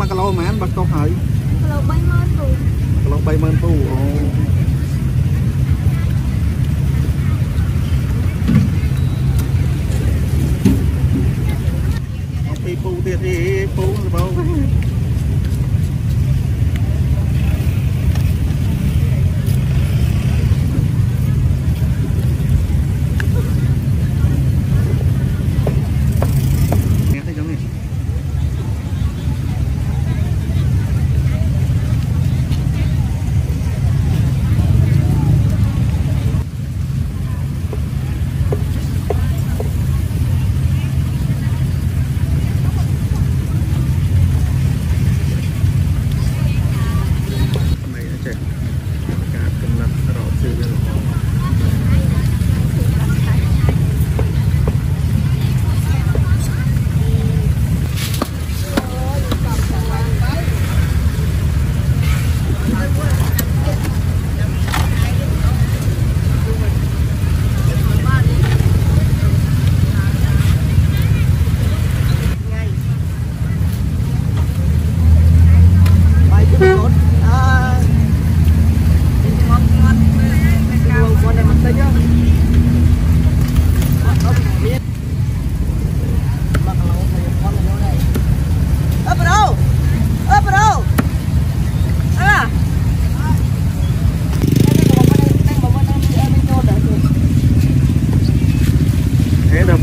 ហ្នឹង1គីឡូប៉ុន្មានបាត់កុសហើយគីឡូ30000ពូគីឡូ30000ពូអូអត់ពីពូទៀតទេពូសបោ nghe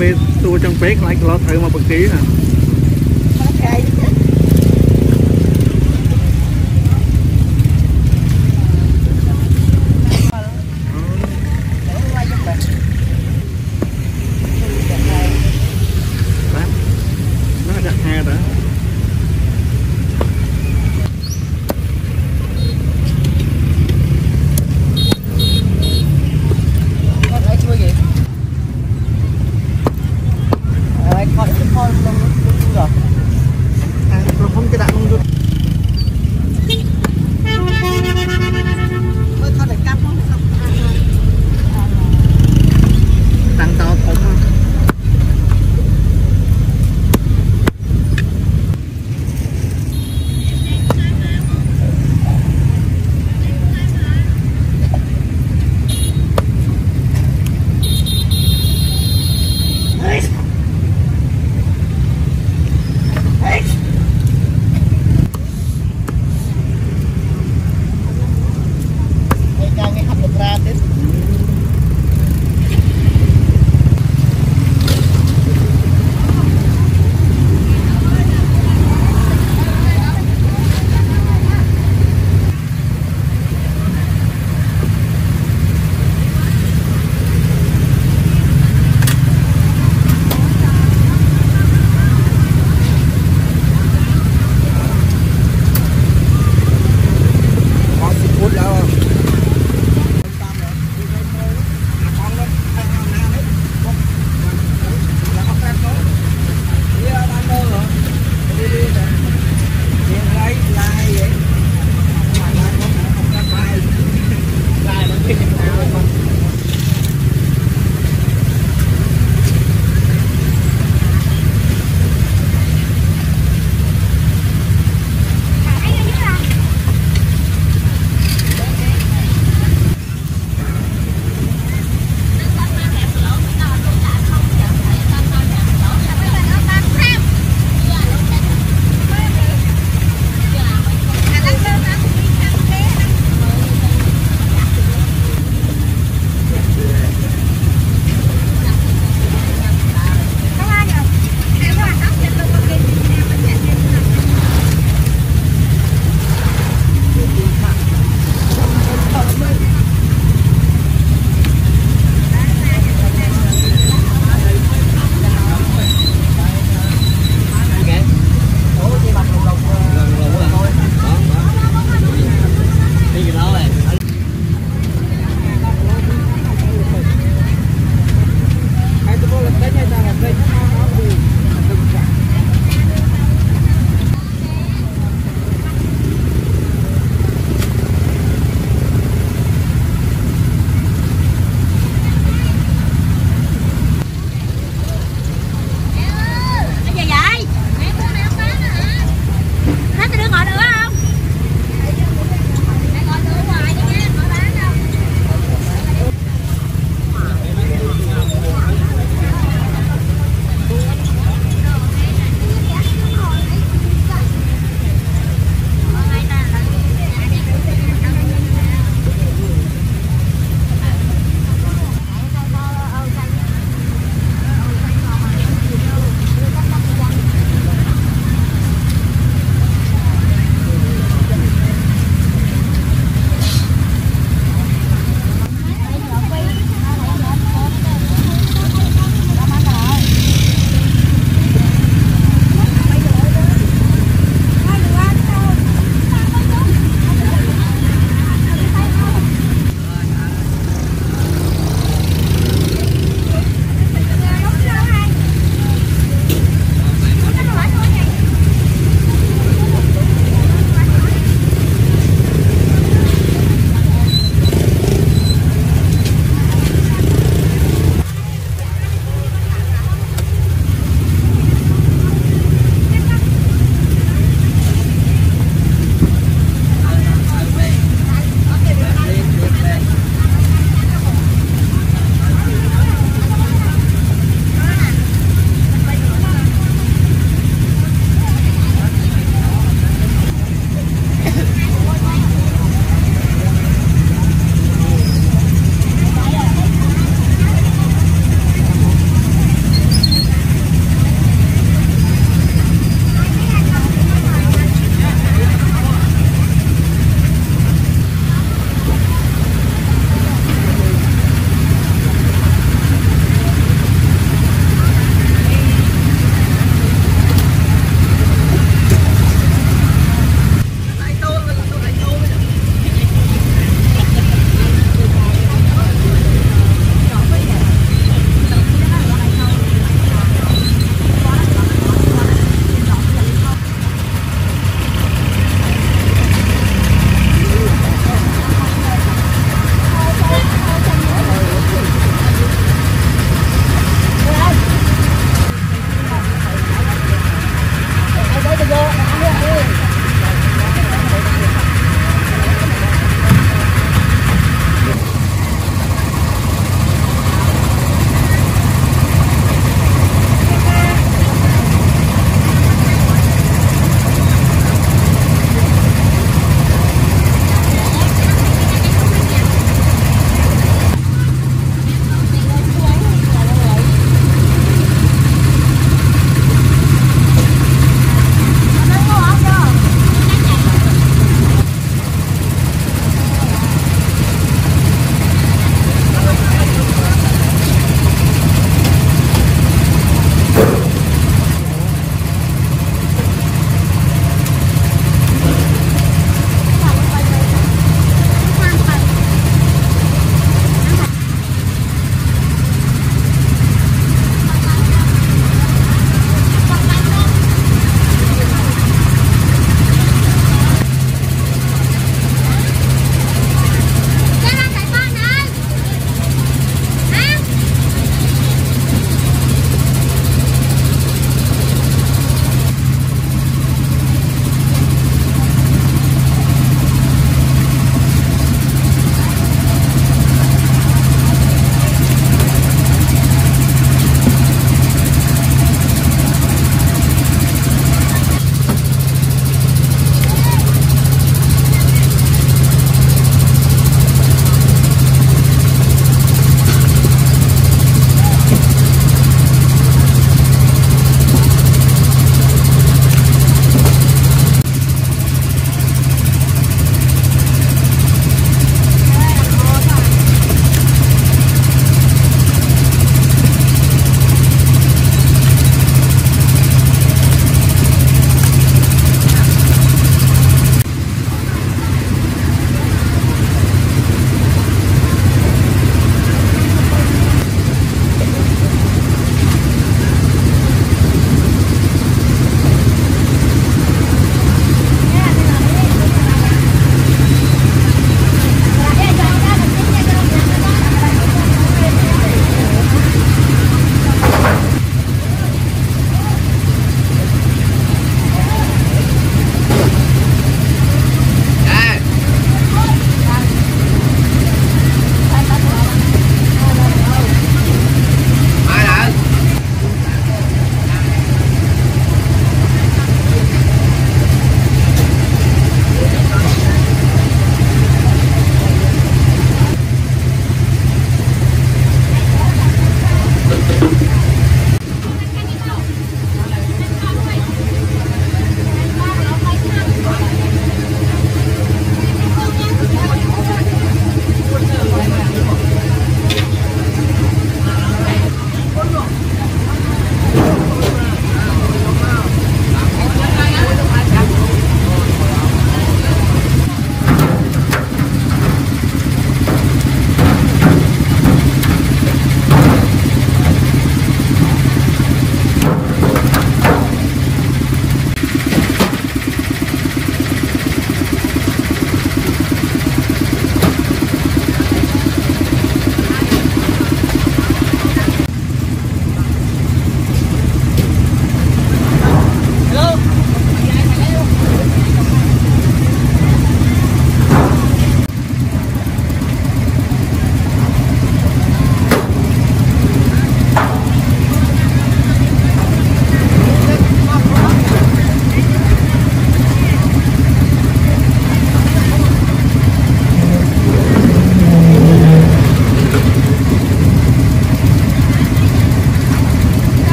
ពេលសួរចឹងពេកខ្លាចក្លោត្រូវមកបង្គីណា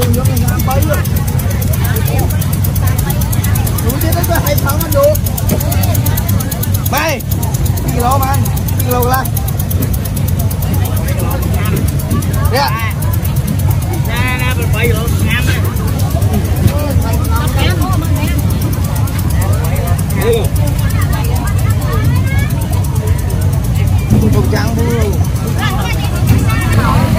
Đúng chứ đấy tôi hay thắng ăn được Mày Đi kilo mà Đi kilo là Nè Nè nè mình bấy luôn ngam á Hãy subscribe cho kênh Ghiền Mì Gõ Để không? bỏ lỡ những video hấp dẫn